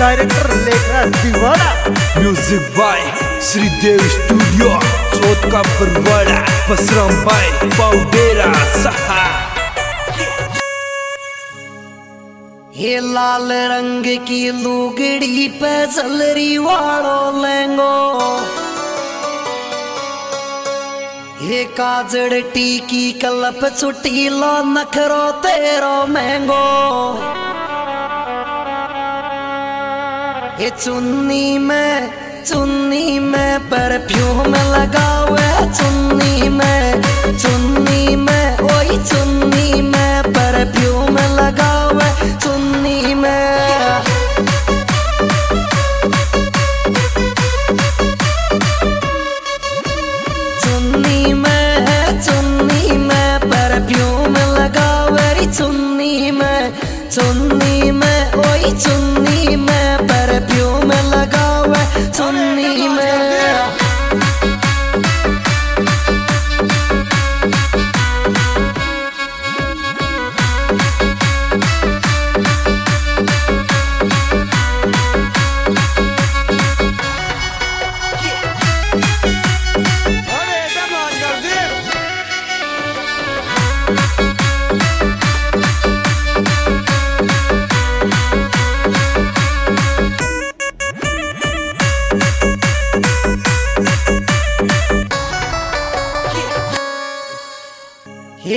Director Lekhraj Deewana. Music by Shridev studio चोतका परवाडा पसराम by पावडेरा सहा ये लाल रंग की लुगड़ी पे जलरी वालो लेंगो ये काजड़ टीकी कलप छुट्टी लो नखरो तेरो महंगो। ये चुन्नी में चुन्नी में परफ्यूम लगावे चुन्नी में चुन्नी में, ओई चुन्नी में परफ्यूम लगावे चुन्नी में।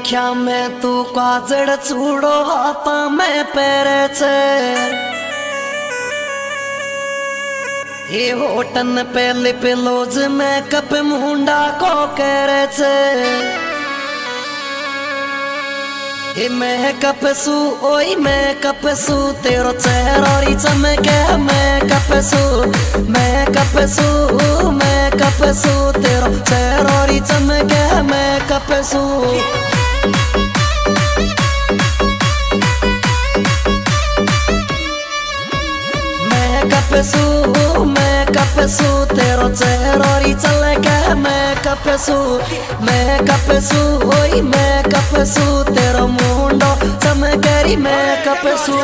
आख्या में तू काजड़ चूड़ो हाथा में पैरे ये होटन पे लिप लोज में कप मुंडा को करे छे ये मैं मैं कपसू तेरो चेहरा री चमके मैं मैं कपसू मैं कपसू तेरो चेहरा री चमके कपसू मैं कपसू, तेरो चेहरा री चमके मैं कपसू मैं कपसू ओई मैं कपसू, तेरो मुंडो चमकेरी मैं कपसू।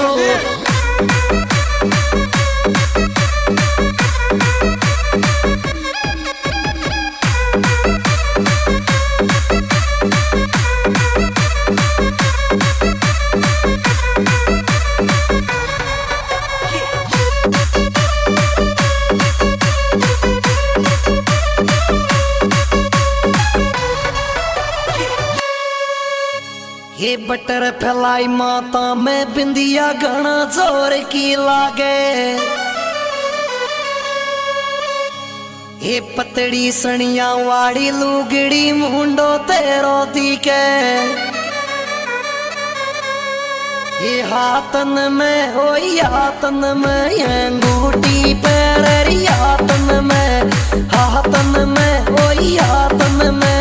बटर फैलाई माता, में बिंदिया घना ज़ोर की लागे। ये पतड़ी सनिया वाड़ी लुगड़ी मुंडो तेरो दिखे ये हाथन में ओ हाथन में अंगूठी पैर हाथन में हाथन में ओ हाथन में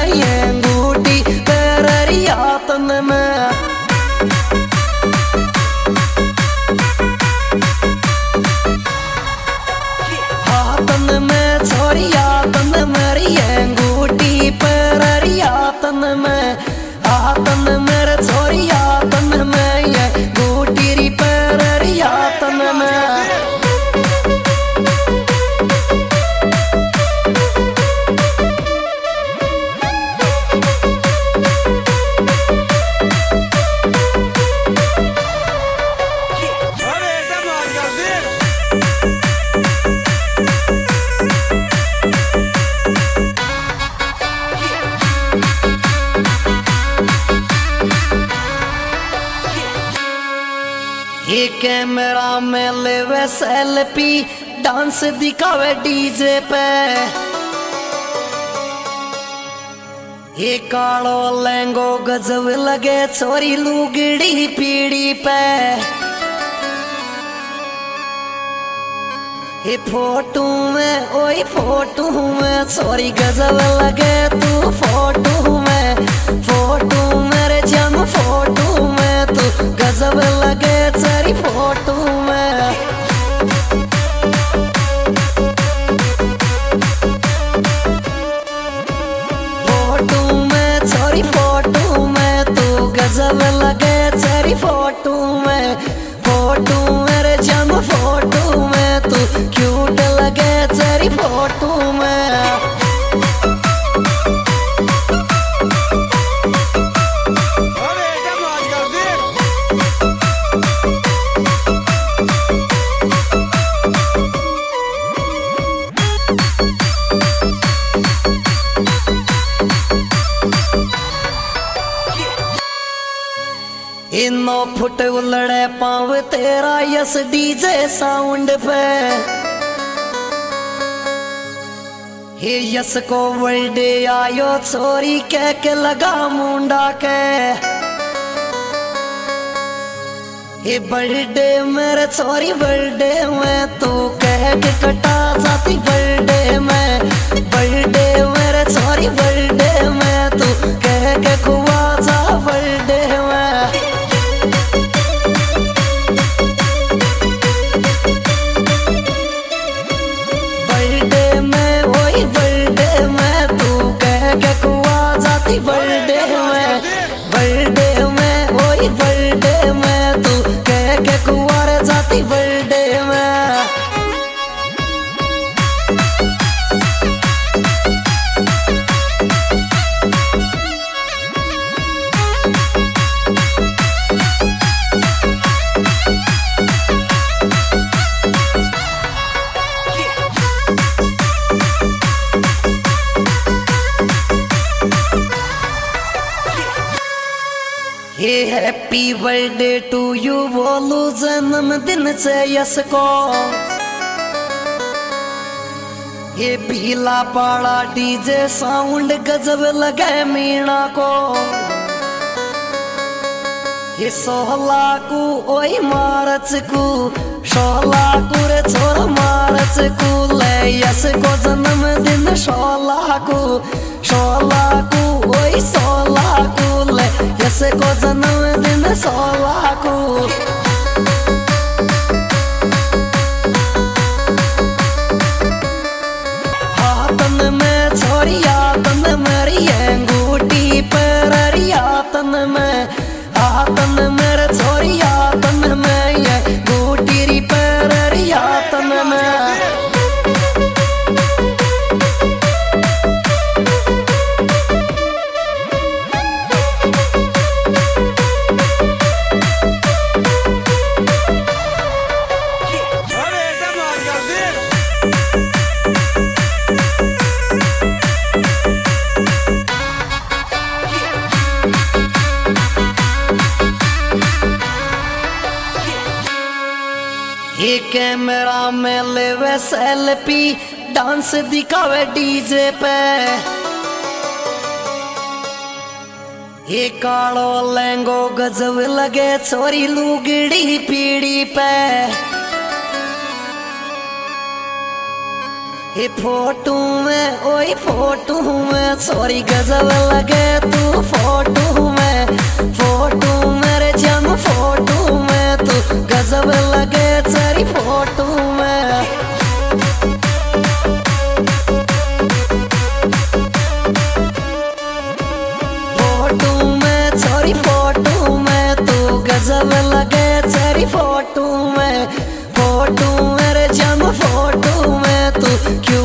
कैमरा में ले लेवे सेल्फी, डांस दिखावे डीजे पे। ये कालो लहंगो गजब लगे छोरी लुगड़ी पीड़ी पे। ये फ़ोटो में ओई फ़ोटो में छोरी गजब लगे तू फ़ोटो में। फ़ोटो मेरे जम फ़ोटो में तू गजब लगे तेरी फ़ोटो फुट उलड़े पाव तेरा यस डीजे साउंड पे। हे यस को वर्ल्डे आयो छोरी कह के लगा मुंडा के। हे बर्थडे मेरे छोरी बर्थडे मैं तू कह के कटा बर्थडे में बर्थडे में वही बर्थडे में तू कह के कुआरे जाती हैप्पी बर्थडे टू यू बोलू जन्मदिन से यस ये पीला पाड़ा डीजे साउंड गजब लगे मीणा को। ये सोहला कु ओई मारच कु सोहला कु रे छोर मारच कु ले यस को जन्मदिन सोहला कु सोहला कु ओई जन्मदिन सोहला कैमरा में ले लेवे सेल्फी, डांस दिखावे डीजे पे। ये कालो लहंगो गजब लगे छोरी लुगड़ी पीड़ी पे। ये फ़ोटो में ओई फ़ोटो में छोरी गजब लगे तू फ़ोटो में, फ़ोटो you.